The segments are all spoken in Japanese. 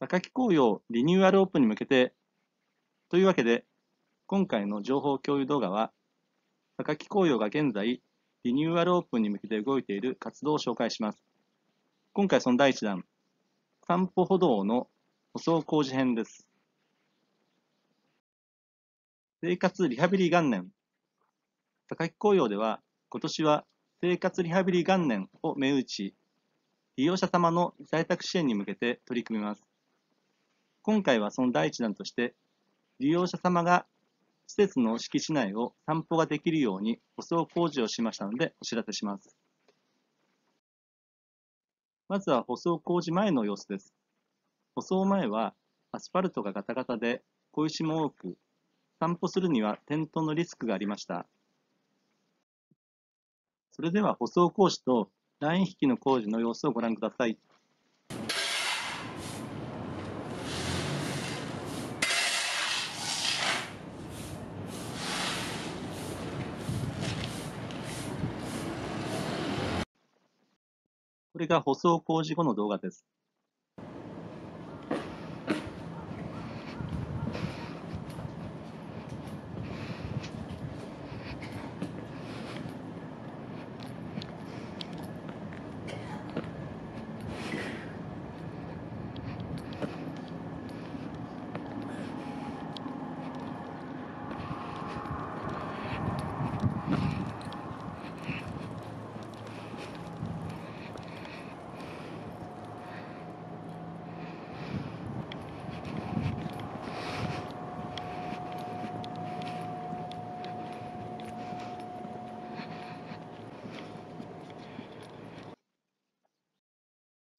榊紅葉リニューアルオープンに向けて、というわけで、今回の情報共有動画は、榊紅葉が現在、リニューアルオープンに向けて動いている活動を紹介します。今回その第1弾、散歩歩道の舗装工事編です。生活リハビリ元年、榊紅葉では今年は生活リハビリ元年を銘打ち、利用者様の在宅支援に向けて取り組みます。今回はその第一弾として、利用者様が施設の敷地内を散歩ができるように舗装工事をしましたのでお知らせします。まずは舗装工事前の様子です。舗装前はアスファルトがガタガタで小石も多く、散歩するには転倒のリスクがありました。それでは舗装工事とライン引きの工事の様子をご覧ください。これが舗装工事後の動画です。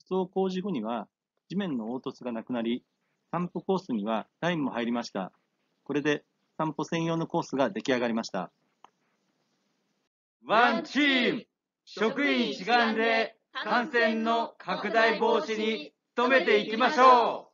装工事後には地面の凹凸がなくなり、散歩コースにはラインも入りました。これで散歩専用のコースが出来上がりました。ワンチーム職員一丸で感染の拡大防止に努めていきましょう